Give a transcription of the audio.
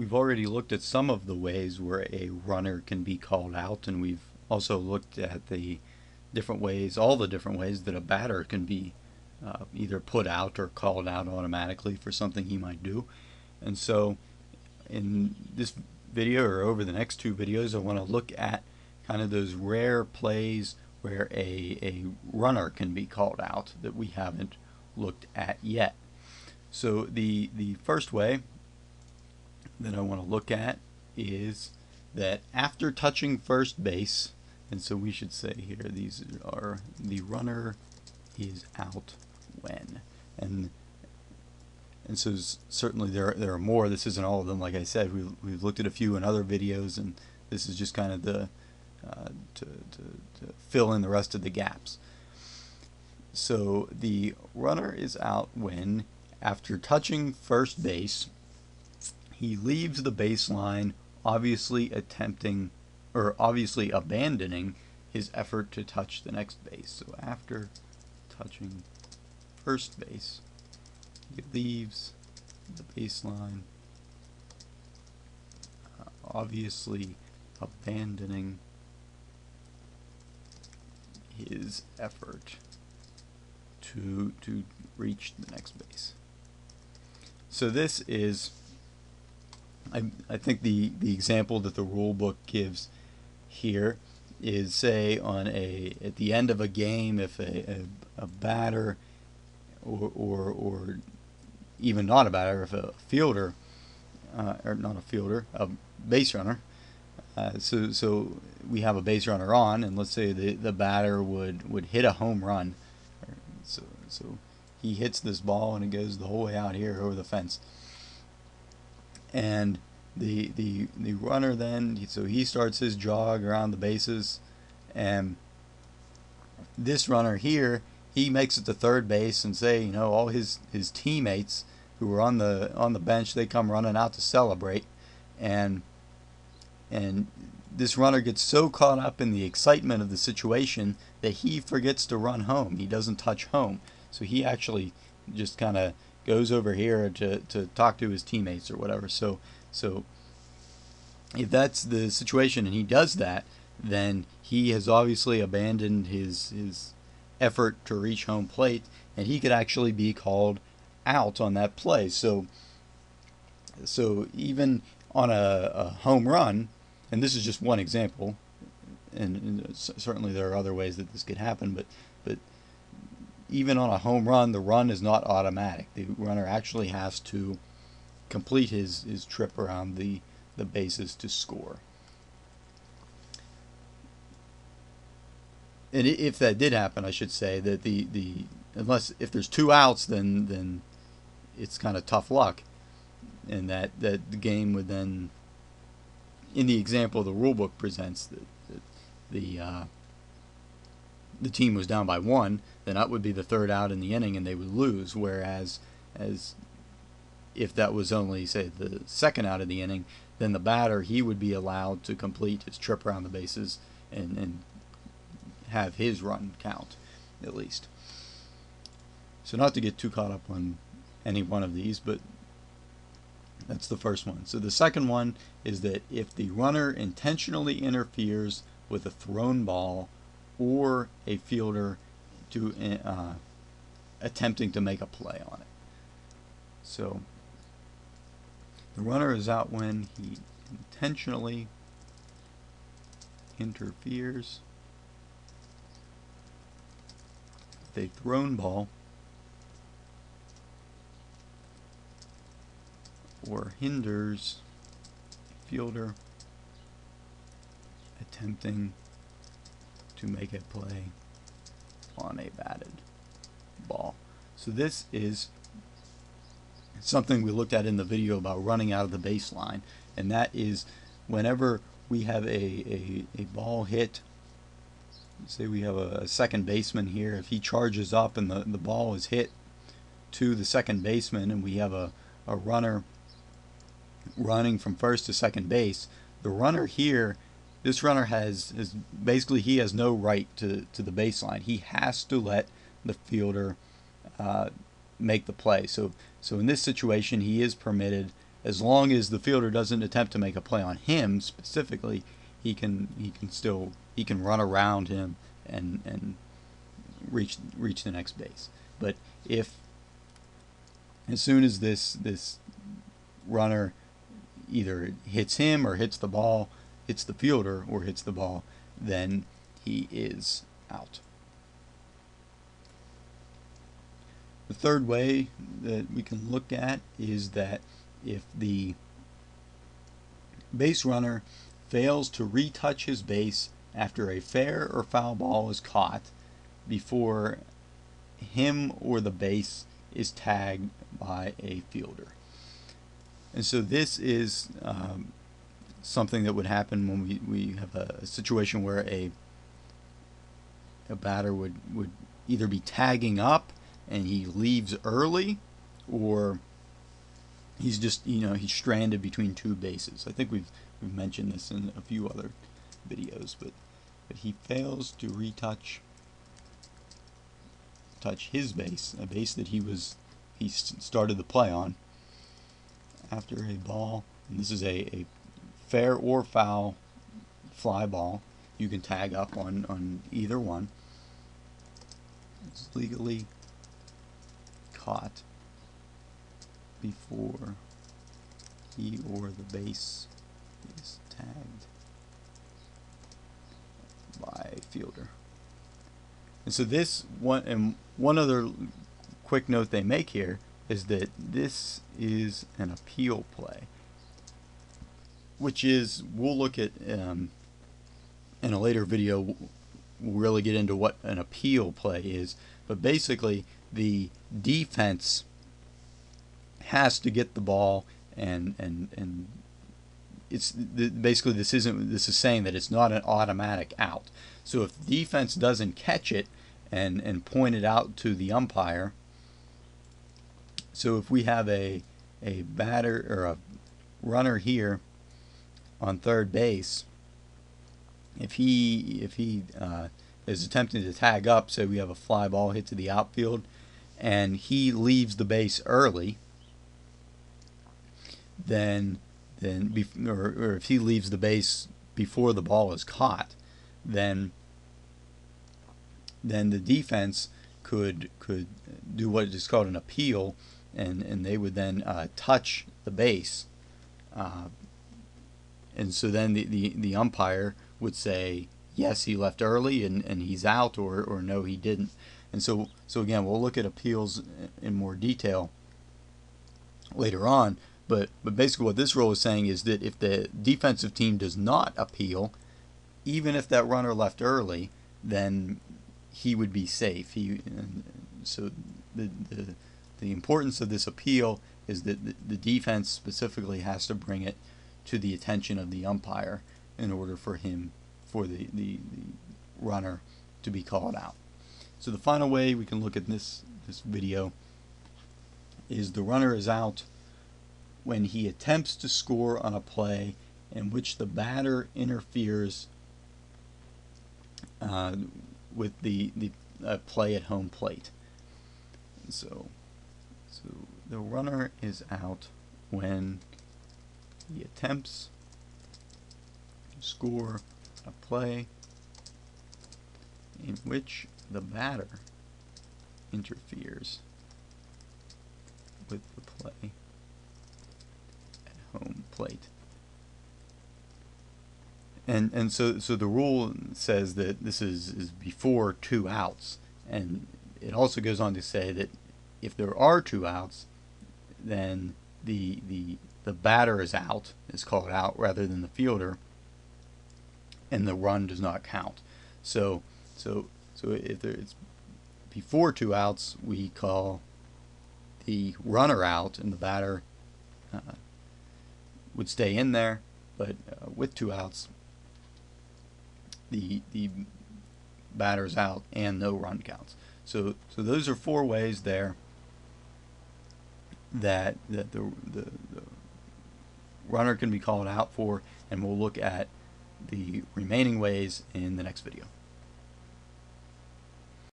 we've already looked at some of the ways where a runner can be called out, and we've also looked at the different ways, all the different ways that a batter can be uh, either put out or called out automatically for something he might do. And so in this video or over the next two videos, I want to look at kind of those rare plays where a, a runner can be called out that we haven't looked at yet. So the, the first way that I want to look at is that after touching first base, and so we should say here these are the runner is out when. And and so certainly there there are more. This isn't all of them. Like I said, We've we've looked at a few in other videos, and this is just kind of the uh, to, to, to fill in the rest of the gaps. So the runner is out when, after touching first base, he leaves the baseline, obviously attempting or obviously abandoning his effort to touch the next base. So after touching first base, he leaves the baseline, uh, obviously abandoning his effort to to reach the next base. So this is I, I think the, the example that the rule book gives here is say on a at the end of a game if a, a, a batter or, or, or even not a batter if a fielder uh, or not a fielder a base runner uh, so so we have a base runner on and let's say the, the batter would, would hit a home run. So so he hits this ball and it goes the whole way out here over the fence and the the the runner then so he starts his jog around the bases and this runner here he makes it to third base and say you know all his his teammates who were on the on the bench they come running out to celebrate and and this runner gets so caught up in the excitement of the situation that he forgets to run home. He doesn't touch home. So he actually just kind of goes over here to, to talk to his teammates or whatever so so if that's the situation and he does that, then he has obviously abandoned his his effort to reach home plate, and he could actually be called out on that play. So so even on a, a home run, and this is just one example, and, and certainly there are other ways that this could happen, but but even on a home run, the run is not automatic. The runner actually has to complete his, his trip around the, the bases to score. And if that did happen, I should say that the, the unless if there's two outs, then then it's kind of tough luck, and that, that the game would then, in the example the rule book presents, that, that the uh, the team was down by one, then that would be the third out in the inning, and they would lose. Whereas as if that was only say the second out of the inning, then the batter he would be allowed to complete his trip around the bases and, and have his run count at least. So not to get too caught up on any one of these, but that's the first one. So the second one is that if the runner intentionally interferes with a thrown ball or a fielder to uh, attempting to make a play on it. So the runner is out when he intentionally interferes with a thrown ball or hinders a fielder attempting to make a play on a batted ball. So this is something we looked at in the video about running out of the baseline, and that is whenever we have a, a, a ball hit, say we have a, second baseman here, if he charges up and the, the ball is hit to the second baseman and we have a, a runner running from first to second base, the runner here, this runner has is basically he has no right to, to the baseline. He has to let the fielder uh, make the play. So so in this situation, he is permitted as long as the fielder doesn't attempt to make a play on him specifically, he can he can still he can run around him and and reach reach the next base. But if as soon as this this runner either hits him or hits the ball, hits the fielder or hits the ball, then he is out. The third way that we can look at is that if the base runner fails to retouch his base after a fair or foul ball is caught before him or the base is tagged by a fielder. And so this is um, something that would happen when we, we have a situation where a a batter would, would either be tagging up and he leaves early or he's just you know he's stranded between two bases. I think we've we've mentioned this in a few other videos, but but he fails to retouch touch his base, a base that he was he started the play on after a ball. And this is a, a fair or foul fly ball. You can tag up on on either one. It's legally caught before he or the base is tagged by fielder. And so this one and one other quick note they make here is that this is an appeal play, which is we'll look at um, in a later video. We'll really get into what an appeal play is, but basically the defense has to get the ball and and and it's basically this isn't this is saying that it's not an automatic out. So if the defense doesn't catch it and and point it out to the umpire, so if we have a a batter or a runner here on third base, if he if he uh, is attempting to tag up, say we have a fly ball hit to the outfield, and he leaves the base early, then then or, or if he leaves the base before the ball is caught, then then the defense could could do what is called an appeal, and and they would then uh, touch the base, uh, and so then the, the the umpire would say yes he left early and, and he's out or or no he didn't, and so so again we'll look at appeals in more detail later on. But but basically what this rule is saying is that if the defensive team does not appeal, even if that runner left early, then he would be safe. He so the, the the importance of this appeal is that the, the defense specifically has to bring it to the attention of the umpire in order for him for the, the, the runner to be called out. So the final way we can look at this this video is the runner is out when he attempts to score on a play in which the batter interferes uh, with the the uh, play at home plate. So, so the runner is out when he attempts to score a play in which the batter interferes with the play at home plate. And and so so the rule says that this is is before two outs, and it also goes on to say that if there are two outs, then the the the batter is out is called out rather than the fielder, and the run does not count. So so so if there, it's before two outs, we call the runner out, and the batter uh, would stay in there. But uh, with two outs, the the batters out and no run counts. So so those are four ways there that that the, the, the runner can be called out for, and we'll look at the remaining ways in the next video.